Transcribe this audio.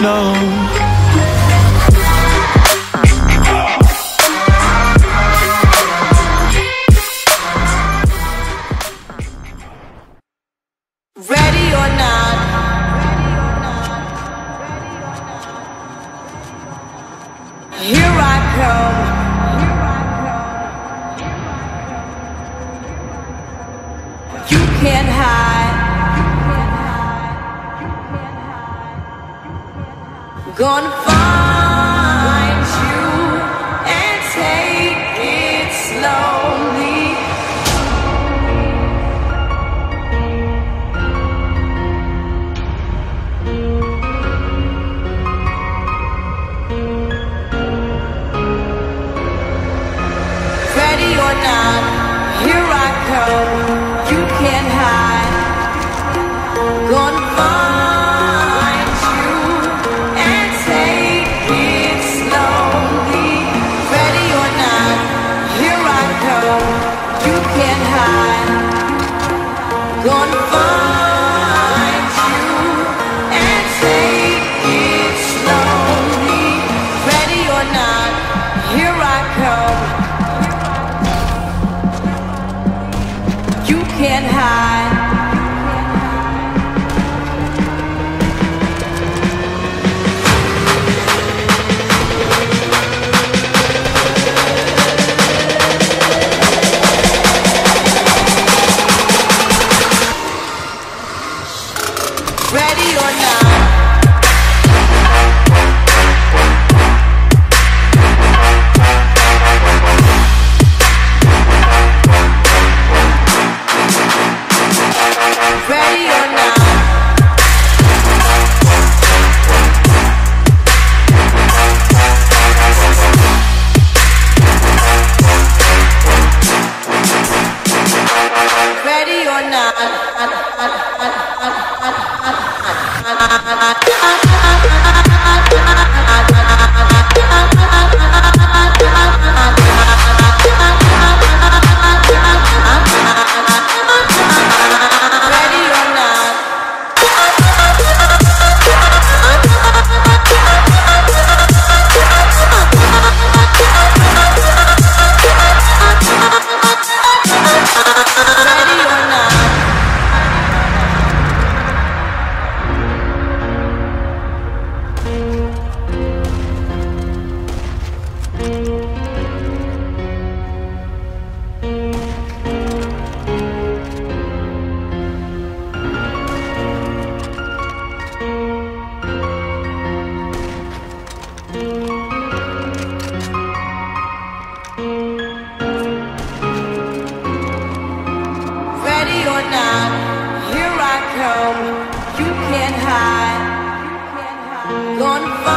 No. Gonna find can't hide. Nacional. Gonna